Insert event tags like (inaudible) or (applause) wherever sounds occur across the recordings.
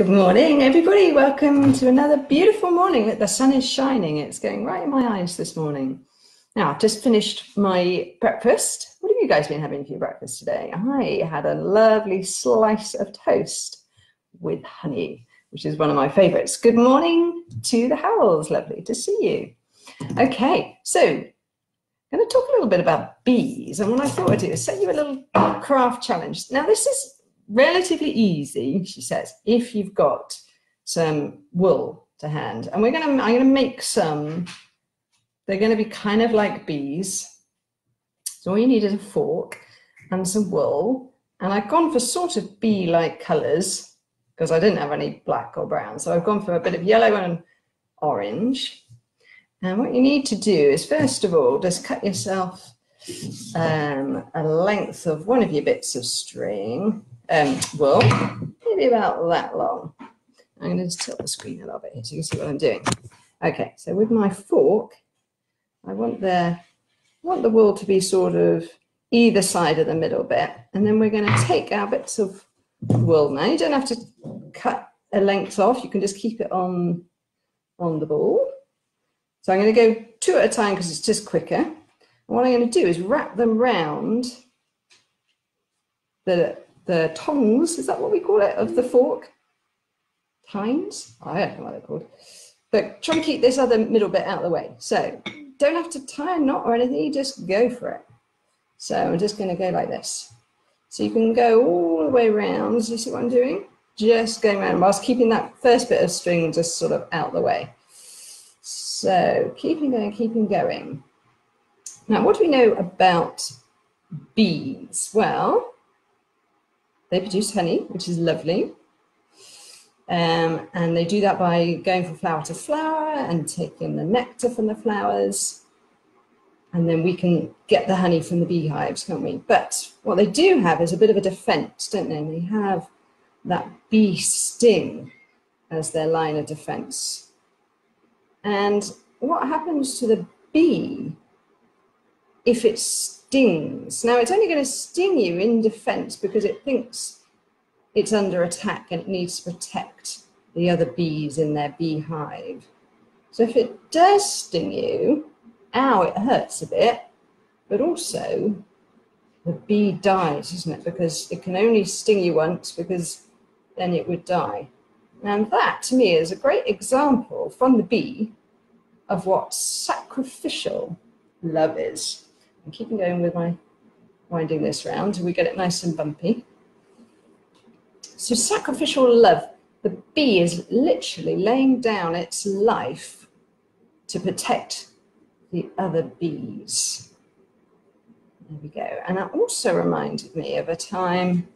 Good morning, everybody. Welcome to another beautiful morning. The sun is shining. It's going right in my eyes this morning. Now, I've just finished my breakfast. What have you guys been having for your breakfast today? I had a lovely slice of toast with honey, which is one of my favorites. Good morning to the Howells. Lovely to see you. Okay, so I'm going to talk a little bit about bees. And what I thought I'd do is set you a little craft challenge. Now, this is relatively easy, she says, if you've got some wool to hand. And we're gonna, I'm gonna make some, they're gonna be kind of like bees. So all you need is a fork and some wool. And I've gone for sort of bee-like colors because I didn't have any black or brown. So I've gone for a bit of yellow and orange. And what you need to do is first of all, just cut yourself um, a length of one of your bits of string um, wool, maybe about that long. I'm going to just tilt the screen a little bit so you can see what I'm doing. Okay, so with my fork, I want the, want the wool to be sort of either side of the middle bit. And then we're going to take our bits of wool now. You don't have to cut a length off. You can just keep it on, on the ball. So I'm going to go two at a time because it's just quicker. What I'm going to do is wrap them round the the tongs, is that what we call it, of the fork? Tines? I don't know what they're called. But try and keep this other middle bit out of the way. So don't have to tie a knot or anything, you just go for it. So I'm just going to go like this. So you can go all the way around. You see what I'm doing? Just going around whilst keeping that first bit of string just sort of out the way. So keeping going, keeping going. Now, what do we know about bees? Well, they produce honey, which is lovely. Um, and they do that by going from flower to flower and taking the nectar from the flowers. And then we can get the honey from the beehives, can't we? But what they do have is a bit of a defense, don't they? They have that bee sting as their line of defense. And what happens to the bee if it stings. Now it's only going to sting you in defense because it thinks it's under attack and it needs to protect the other bees in their beehive. So if it does sting you, ow, it hurts a bit, but also the bee dies, isn't it? Because it can only sting you once because then it would die. And that to me is a great example from the bee of what sacrificial love is. I'm keeping going with my winding this round and we get it nice and bumpy. So sacrificial love, the bee is literally laying down its life to protect the other bees. There we go. And that also reminded me of a time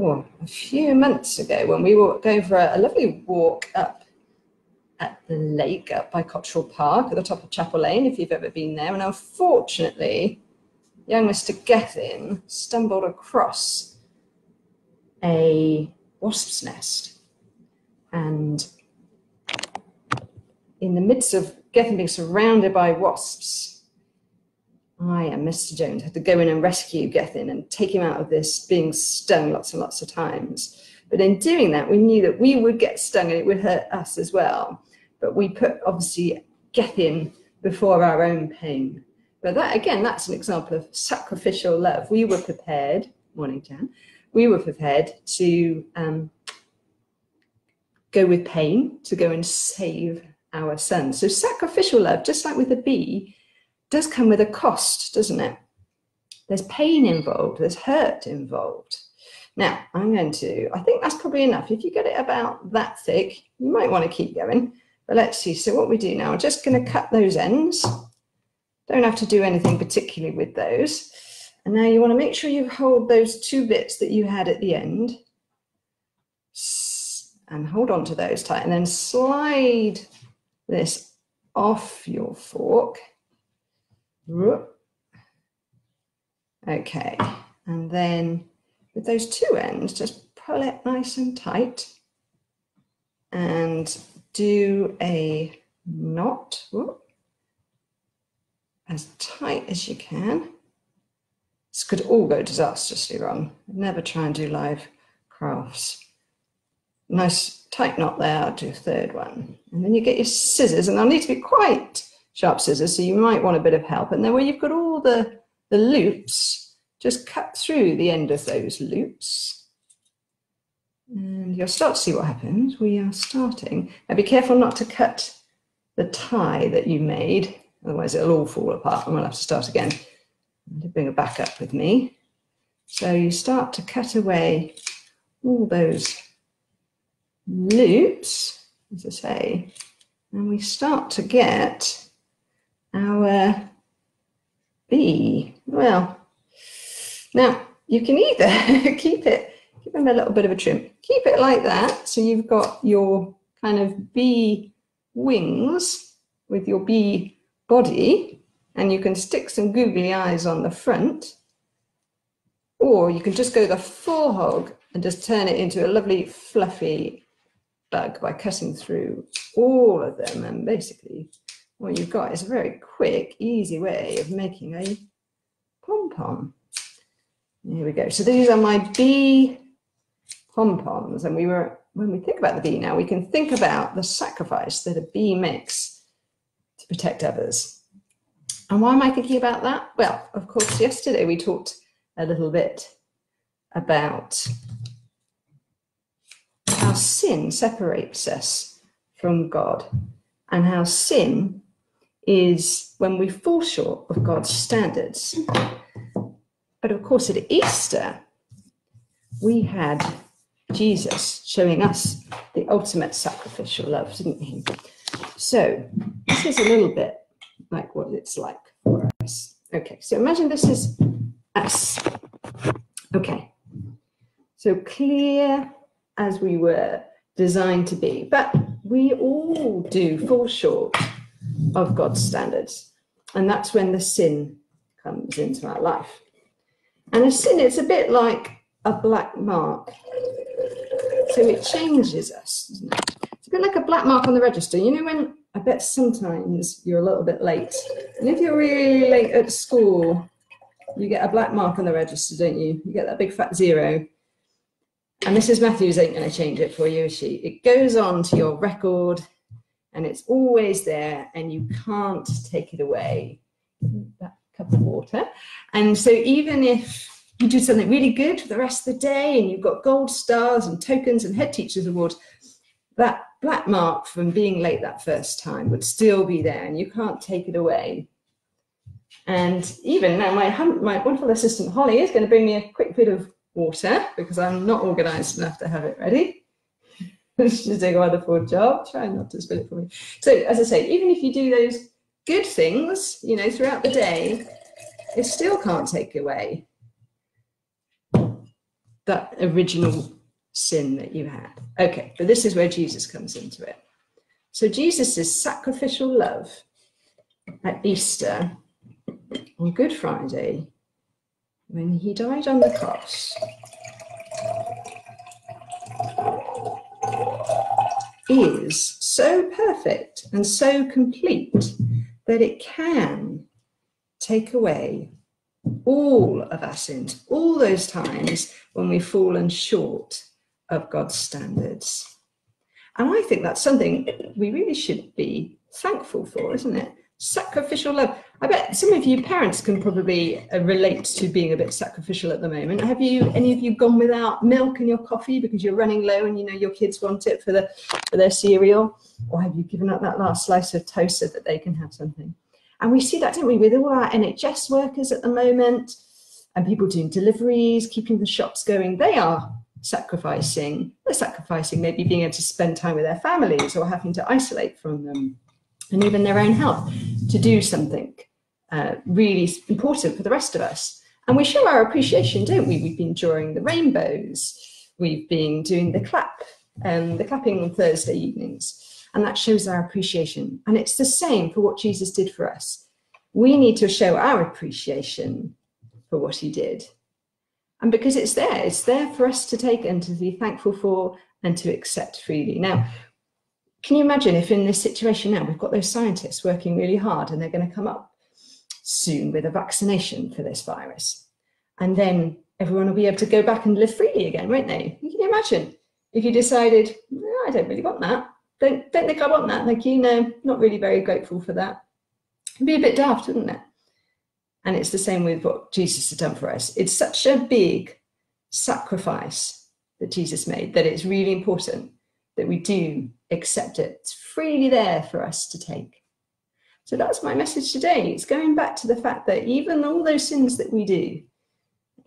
oh, a few months ago when we were going for a, a lovely walk up lake up by Cottrell Park at the top of Chapel Lane, if you've ever been there. And unfortunately, young Mr. Gethin stumbled across a wasp's nest. And in the midst of Gethin being surrounded by wasps, I and Mr. Jones had to go in and rescue Gethin and take him out of this being stung lots and lots of times. But in doing that, we knew that we would get stung and it would hurt us as well. But we put obviously Gethin before our own pain. But that again, that's an example of sacrificial love. We were prepared, morning Jan, we were prepared to um, go with pain to go and save our son. So sacrificial love, just like with a bee, does come with a cost, doesn't it? There's pain involved, there's hurt involved. Now, I'm going to, I think that's probably enough. If you get it about that thick, you might want to keep going. But let's see, so what we do now, I'm just going to cut those ends. Don't have to do anything particularly with those. And now you want to make sure you hold those two bits that you had at the end and hold on to those tight and then slide this off your fork. Okay, and then with those two ends, just pull it nice and tight and do a knot whoop, as tight as you can. This could all go disastrously wrong. Never try and do live crafts. Nice tight knot there, I'll do a third one. And then you get your scissors, and they'll need to be quite sharp scissors, so you might want a bit of help. And then where you've got all the, the loops, just cut through the end of those loops. And you'll start to see what happens. We are starting. Now be careful not to cut the tie that you made, otherwise it'll all fall apart and we'll have to start again. To bring it back up with me. So you start to cut away all those loops, as I say, and we start to get our bee. Well, now you can either (laughs) keep it, give them a little bit of a trim, keep it like that, so you've got your kind of bee wings with your bee body, and you can stick some googly eyes on the front, or you can just go the full hog and just turn it into a lovely fluffy bug by cutting through all of them. And basically what you've got is a very quick, easy way of making a pom-pom. Here we go. So these are my bee pom-poms. And we were, when we think about the bee now, we can think about the sacrifice that a bee makes to protect others. And why am I thinking about that? Well, of course, yesterday we talked a little bit about how sin separates us from God and how sin is when we fall short of God's standards. But of course, at Easter, we had Jesus showing us the ultimate sacrificial love, didn't he? So, this is a little bit like what it's like for us. Okay, so imagine this is us. Okay, so clear as we were designed to be, but we all do fall short of God's standards. And that's when the sin comes into our life. And a sin, it's a bit like a black mark. So it changes us, it? It's a bit like a black mark on the register. You know, when I bet sometimes you're a little bit late. And if you're really late at school, you get a black mark on the register, don't you? You get that big fat zero. And Mrs. Matthews ain't going to change it for you, is she? It goes on to your record and it's always there and you can't take it away. That cup of water. And so even if you do something really good for the rest of the day and you've got gold stars and tokens and head teachers awards, that black mark from being late that first time would still be there and you can't take it away. And even now, my, my wonderful assistant Holly is going to bring me a quick bit of water because I'm not organized enough to have it ready. (laughs) She's doing a wonderful job. Try not to spill it for me. So, as I say, even if you do those good things, you know, throughout the day, it still can't take away that original sin that you had. Okay, but this is where Jesus comes into it. So, Jesus' sacrificial love at Easter on Good Friday, when he died on the cross, is so perfect and so complete that it can take away all of our sins, all those times when we've fallen short of God's standards. And I think that's something we really should be thankful for, isn't it? Sacrificial love. I bet some of you parents can probably uh, relate to being a bit sacrificial at the moment. Have you, any of you, gone without milk in your coffee because you're running low and you know your kids want it for the for their cereal, or have you given up that last slice of toast so that they can have something? And we see that, don't we, with all our NHS workers at the moment and people doing deliveries, keeping the shops going. They are sacrificing. They're sacrificing maybe being able to spend time with their families or having to isolate from them and even their own health to do something uh, really important for the rest of us. And we show our appreciation, don't we? We've been drawing the rainbows, we've been doing the clap, um, the clapping on Thursday evenings, and that shows our appreciation. And it's the same for what Jesus did for us. We need to show our appreciation for what he did. And because it's there, it's there for us to take and to be thankful for and to accept freely. Now, can you imagine if in this situation now we've got those scientists working really hard and they're going to come up soon with a vaccination for this virus? And then everyone will be able to go back and live freely again, won't they? You can imagine if you decided, I don't really want that. Don't, don't think I want that. Like, you know, not really very grateful for that. It'd be a bit daft, wouldn't it? And it's the same with what Jesus has done for us. It's such a big sacrifice that Jesus made that it's really important that we do accept it. It's freely there for us to take. So that's my message today. It's going back to the fact that even all those sins that we do,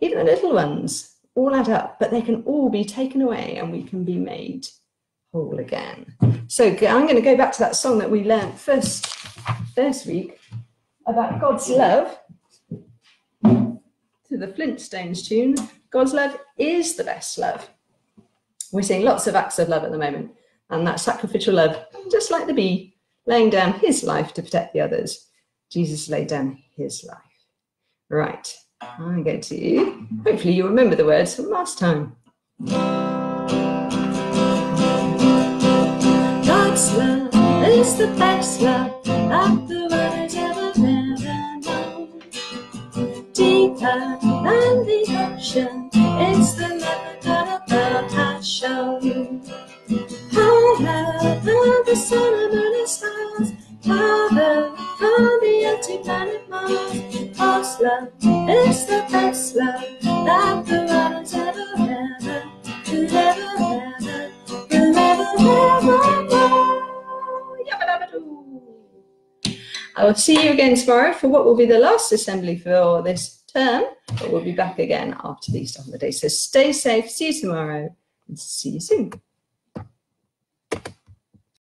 even the little ones, all add up, but they can all be taken away and we can be made whole again. So I'm going to go back to that song that we learned first, first week about God's love to the Flintstones tune. God's love is the best love. We're seeing lots of acts of love at the moment, and that sacrificial love, just like the bee, laying down his life to protect the others. Jesus laid down his life. Right, I'm going to, you. hopefully, you remember the words from last time. Love is the love that the world has ever, known. Deeper than the ocean, it's the love that above has shown. Higher than the sun and moon and stars, farther from the empty planet Mars. God's love is the best love I will see you again tomorrow for what will be the last assembly for this term, but we'll be back again after the Easter holiday. So stay safe, see you tomorrow, and see you soon.